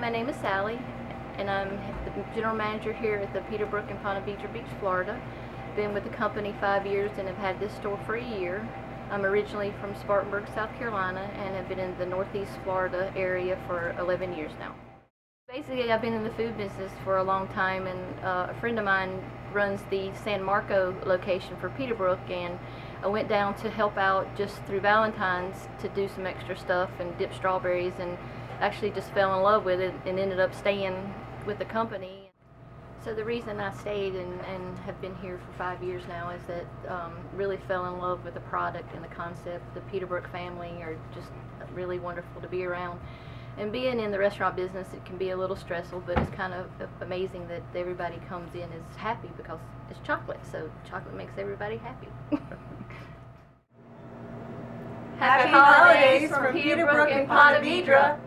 My name is Sally, and I'm the general manager here at the Peterbrooke in Ponte Vedra Beach, Florida. Been with the company five years and have had this store for a year. I'm originally from Spartanburg, South Carolina, and have been in the Northeast Florida area for 11 years now. Basically, I've been in the food business for a long time, and uh, a friend of mine runs the San Marco location for Peterbrooke, and I went down to help out just through Valentine's to do some extra stuff and dip strawberries and actually just fell in love with it and ended up staying with the company. So the reason I stayed and, and have been here for five years now is that um, really fell in love with the product and the concept. The Peterbrooke family are just really wonderful to be around. And being in the restaurant business, it can be a little stressful, but it's kind of amazing that everybody comes in is happy because it's chocolate. So chocolate makes everybody happy. Happy holidays from Peterbrooke and Ponte Vedra.